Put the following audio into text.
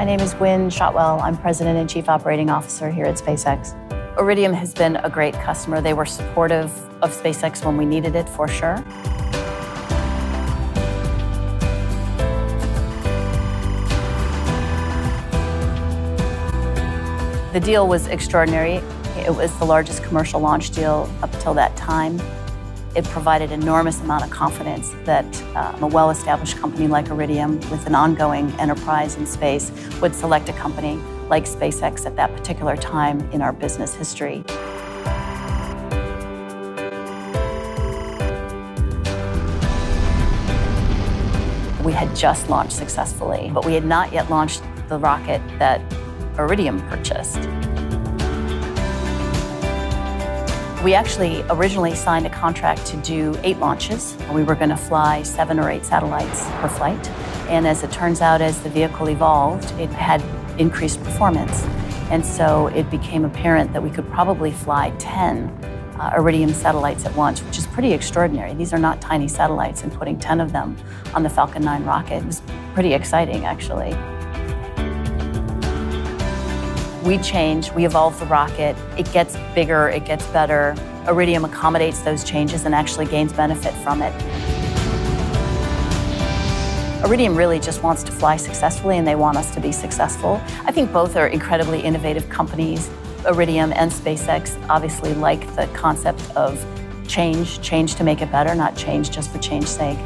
My name is Gwynne Shotwell. I'm President and Chief Operating Officer here at SpaceX. Iridium has been a great customer. They were supportive of SpaceX when we needed it, for sure. The deal was extraordinary. It was the largest commercial launch deal up till that time. It provided enormous amount of confidence that um, a well-established company like Iridium with an ongoing enterprise in space would select a company like SpaceX at that particular time in our business history. We had just launched successfully, but we had not yet launched the rocket that Iridium purchased. We actually originally signed a contract to do eight launches. We were going to fly seven or eight satellites per flight. And as it turns out, as the vehicle evolved, it had increased performance. And so it became apparent that we could probably fly 10 uh, Iridium satellites at once, which is pretty extraordinary. These are not tiny satellites, and putting 10 of them on the Falcon 9 rocket was pretty exciting, actually. We change, we evolve the rocket, it gets bigger, it gets better. Iridium accommodates those changes and actually gains benefit from it. Iridium really just wants to fly successfully and they want us to be successful. I think both are incredibly innovative companies. Iridium and SpaceX obviously like the concept of change, change to make it better, not change just for change's sake.